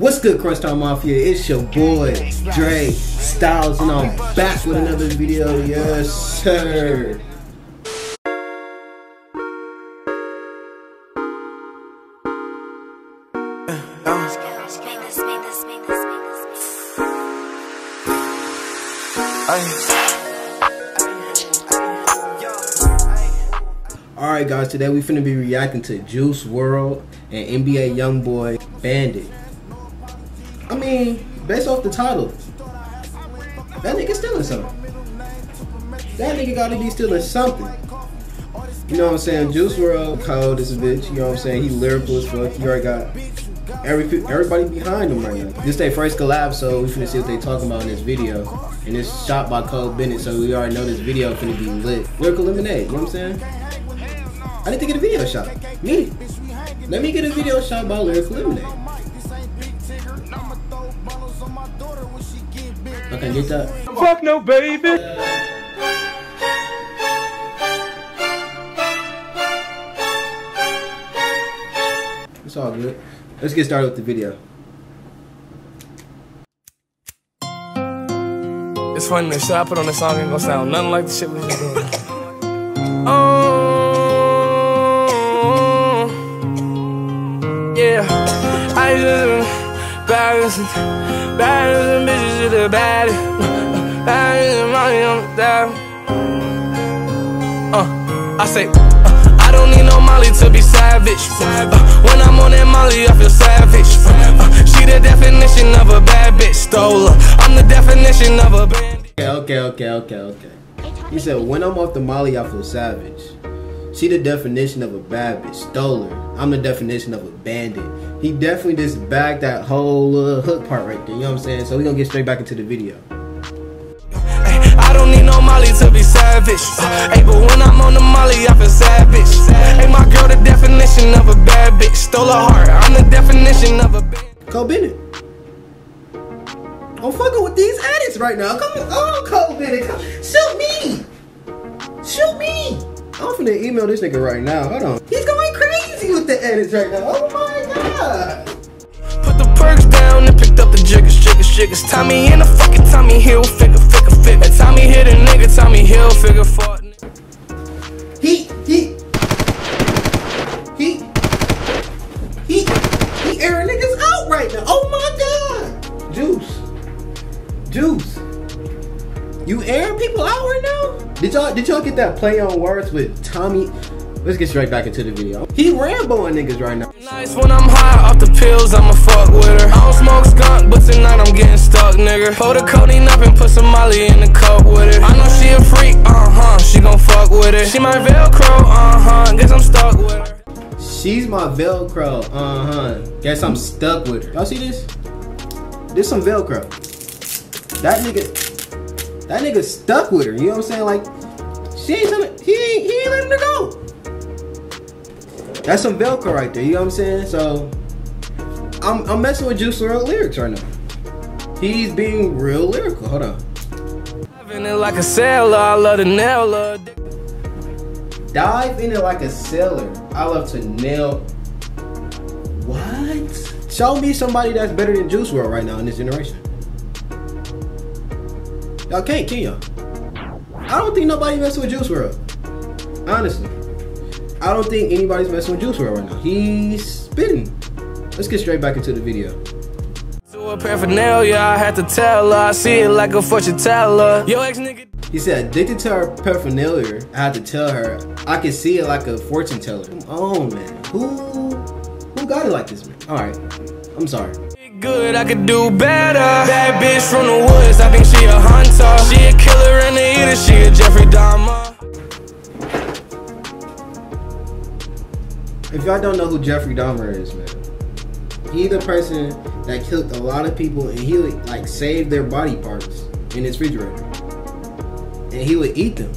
What's good, Crunch Mafia? It's your boy, Dre Styles, and I'm back with another video. Yes, sir. Alright guys, today we finna be reacting to Juice WRLD and NBA YoungBoy Bandit. I mean, based off the title, that nigga stealing something. That nigga gotta be stealing something. You know what I'm saying? Juice WRLD cold as a bitch. You know what I'm saying? He lyrical as fuck. He already got every everybody behind him right now. This their first collab, so we finna see what they talking about in this video. And it's shot by Cole Bennett, so we already know this video finna be lit. Lyrical Lemonade, you know what I'm saying? I need to get a video shot. Me. Let me get a video shot by Lyrical Lemonade. Okay, get that. Fuck no, baby. It's all good. Let's get started with the video. It's funny, the shit I put on the song ain't gonna sound nothing like the shit we was doing. Oh, yeah. I just baddest bitches to the baddest money on the. Uh, I say, uh, I don't need no Molly to be savage. Uh, when I'm on that Molly, I feel savage. Uh, she the definition of a bad bitch, stole. I'm the definition of a bandit. Okay, okay, okay, okay, okay. He said, when I'm off the Molly, I feel savage. She the definition of a bad bitch, stole her. I'm the definition of a bandit. He definitely just bagged that whole uh, hook part right there, you know what I'm saying? So we gonna get straight back into the video. I don't need no Molly to be savage. Hey, but when I'm on the Molly, I feel savage. Hey, my girl, the definition of a bad bitch. Stole a heart. I'm the definition of a bandit. Cole Bennett. I'm fucking with these edits right now. Come on, oh, Cole Bennett, come, shoot me, shoot me. I'm finna email this nigga right now. Hold on. He's going crazy with the edits right now. Oh my god. Put the perks down and picked up the jiggers, jiggers, jiggers. Tommy in the fucking Tommy Hilfiger, figure, figure. Tommy hit a nigga, Tommy Hilfiger, fuck. He, he, he, he, he airing niggas out right now. Oh my god. Juice, Juice. You airing people out right now? Did y'all did y'all get that play on words with Tommy? Let's get straight back into the video. He Ramboing niggas right now. Nice when I'm high off the pills, I'ma fuck with her. I don't smoke skunk, but tonight I'm getting stuck, nigga. Pour the codeine up and put some Molly in the cup with it. I know she a freak, uh huh. She gon' fuck with it. She my Velcro, uh huh. Guess I'm stuck with her. She's my Velcro. Uh huh. Guess I'm stuck with her. Y'all see this? This some Velcro. That nigga, that nigga stuck with her. You know what I'm saying? Like, she ain't, telling- he ain't, he ain't letting her go. That's some Velcro right there. You know what I'm saying? So, I'm, I'm messing with Juice WRLD lyrics right now. He's being real lyrical. Hold on. Living it like a sailor, I love the nail her. Dive in it like a sailor. I love to nail. What? Show me somebody that's better than Juice WRLD right now in this generation. Y'all can't, can y'all? I don't think nobody messing with Juice WRLD. Honestly. I don't think anybody's messing with Juice WRLD right now. He's spitting. Let's get straight back into the video. To a paraphernalia, I had to tell her. I see it like a fortune teller. Yo, ex nigga. He said, addicted to her paraphernalia, I had to tell her, I can see it like a fortune teller. Come on, man. Who, who got it like this, man? All right. I'm sorry. Good, I could do better. Bad bitch from the woods, I think she a hunter. She a killer and a eater, she a Jeffrey Dahmer. If y'all don't know who Jeffrey Dahmer is, man, he the person that killed a lot of people and he would like save their body parts in his refrigerator. And he would eat them.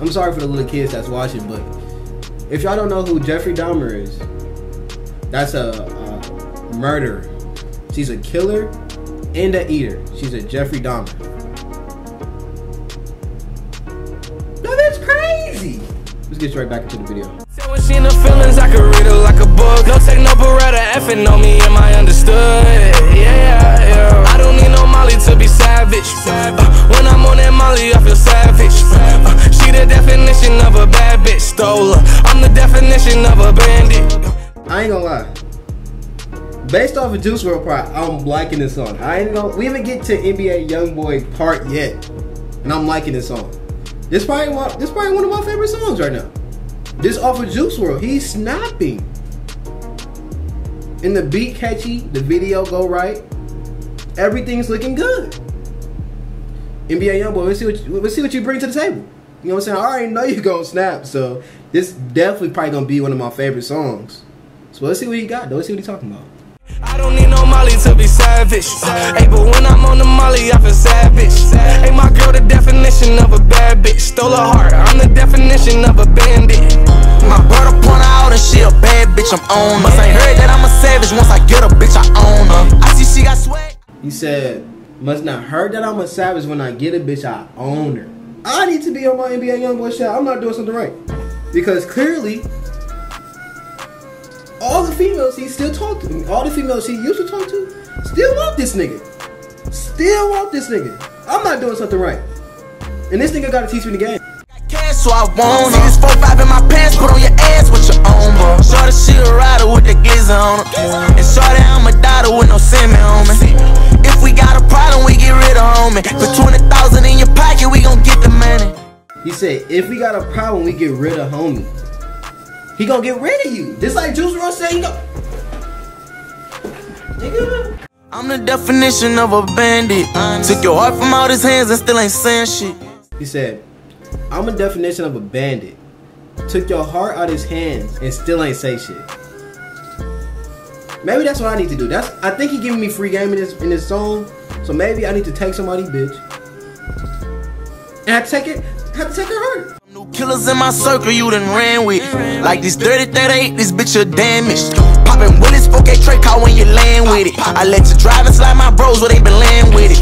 I'm sorry for the little kids that's watching, but if y'all don't know who Jeffrey Dahmer is, that's a murderer. She's a killer and a eater. She's a Jeffrey Dahmer. No, that's crazy. Let's get straight back into the video. So she in the feelings, I could read her like a book. No take no beretta, effing on me, am I understood? Yeah, yeah. I don't need no Molly to be savage. Uh, when I'm on that Molly, I feel savage. Uh, she the definition of a bad bitch, stole her. I'm the definition of a bandit. I ain't gonna lie. Based off of Juice WRLD part, I'm liking this song. I ain't gonna. We even get to NBA YoungBoy part yet, and I'm liking this song. This probably one. This probably one of my favorite songs right now. This off of Juice WRLD, He's snapping. And the beat catchy, the video go right. Everything's looking good. NBA YoungBoy, let's see what you, let's see what you bring to the table. You know what I'm saying? I already know you're gonna snap, so this definitely probably gonna be one of my favorite songs. So let's see what he got though. Let's see what he's talking about. I don't need no Molly to be savage. Hey, but when I'm on the Molly, I feel savage. Hey, my girl, the definition of a bad bitch. Stole her heart, I'm the definition of a bandit. My brother point out and she a bad bitch, I'm on her. Must ain't heard that I'm a savage, once I get a bitch, I own her. I see she got swag. He said, "Must not heard that I'm a savage when I get a bitch, I own her." I need to be on my NBA YoungBoy shit. I'm not doing something right because clearly, all the females he still talk to, me. all the females he used to talk to, still want this nigga. Still want this nigga. I'm not doing something right, and this nigga got to teach me the game. Cash, so I want her. See this 4-5 in my pants, put on your ass with your own, bro. Shorty, she a rider with the gizzard on her. And shorty, I'm a daughter with no semen on me. If we got a problem, we get rid of homie. Put 20,000 in your pocket, we gon' get the money. He said, if we got a problem, we get rid of homie. He gonna get rid of you. Just like Juice WRLD said, he go. Nigga. I'm the definition of a bandit. Took your heart from out his hands and still ain't saying shit. He said, I'm a definition of a bandit. Took your heart out his hands and still ain't say shit. Maybe that's what I need to do. That's I think he giving me free game in this in this song. So maybe I need to take somebody bitch. And I take it, I have to take her hurt. New killers in my circle you done ran with. Like this 30 38, this bitch are damaged. Poppin' Willis, 4K Trey car when you land with it. I let you drive and slide my bros where they been laying with it.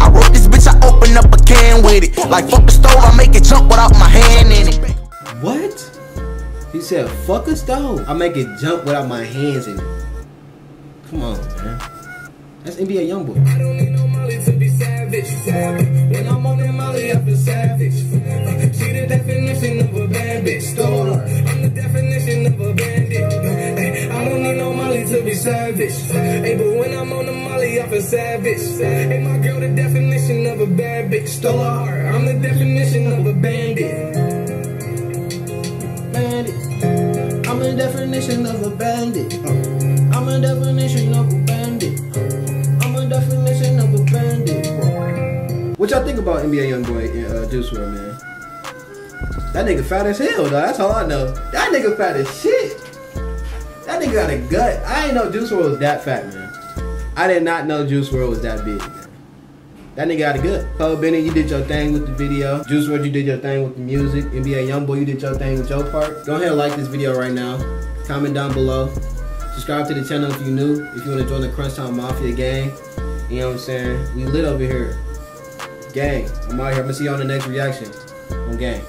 I wrote this bitch, I open up a can with it. Like fuck the stove, I make it jump without my hand in it. What? He said, fuck a stove. I make it jump without my hands in it. Come on, man. That's NBA Youngboy. I don't need no Molly to be savage. When I'm on that Molly, I feel savage. She the definition of a bad bitch. Stole. I'm the definition of a bandit. Hey, I don't need no Molly to be savage. Hey, but when I'm on the Molly, I feel savage. Hey, my girl, the definition of a bad bitch. Stole her. I'm the definition of a bandit. bandit. I'm a definition of a bandit. I'm a definition of a bandit. I'm a definition of a bandit. What y'all think about NBA YoungBoy and uh, Juice WRLD, man? That nigga fat as hell, though. That's all I know. That nigga fat as shit. That nigga got a gut. I didn't know Juice WRLD was that fat, man. I did not know Juice WRLD was that big. That nigga got a gut. Cole Bennett, you did your thing with the video. Juice WRLD, you did your thing with the music. NBA YoungBoy, you did your thing with your part. Go ahead and like this video right now. Comment down below. Subscribe to the channel if you're new. If you want to join the Crunch Time Mafia gang. You know what I'm saying? We lit over here. Gang. I'm out here. I'm to see you on the next reaction. On gang.